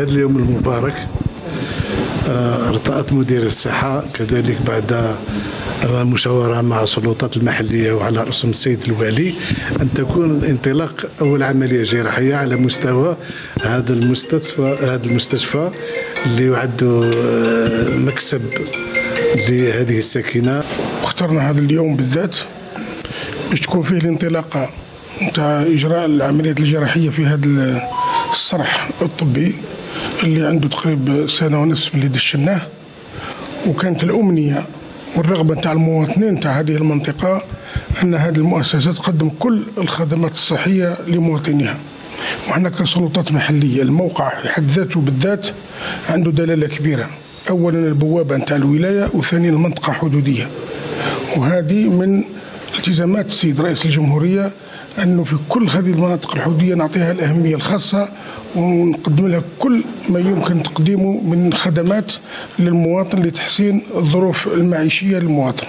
هذا اليوم المبارك آه، ارتأت مدير الصحة كذلك بعد مشاورة مع السلطات المحلية وعلى رأسهم السيد الوالي أن تكون انطلاق أول عملية جراحية على مستوى هذا المستشفى هذا المستشفى اللي يعد آه، مكسب لهذه الساكنة. اخترنا هذا اليوم بالذات باش تكون فيه الانطلاقة نتاع إجراء العمليات الجراحية في هذا الصرح الطبي. اللي عنده تقريبا سنة ونصف اللي دشناه وكانت الأمنية والرغبة نتاع المواطنين نتاع هذه المنطقة أن هذه المؤسسة تقدم كل الخدمات الصحية لمواطنيها. وحنا كسلطات محلية الموقع في حد ذاته بالذات عنده دلالة كبيرة. أولا البوابة نتاع الولاية وثانيا المنطقة حدودية. وهذه من التزامات السيد رئيس الجمهورية أنه في كل هذه المناطق الحدودية نعطيها الأهمية الخاصة ونقدم لها كل ما يمكن تقديمه من خدمات للمواطن لتحسين الظروف المعيشية للمواطن.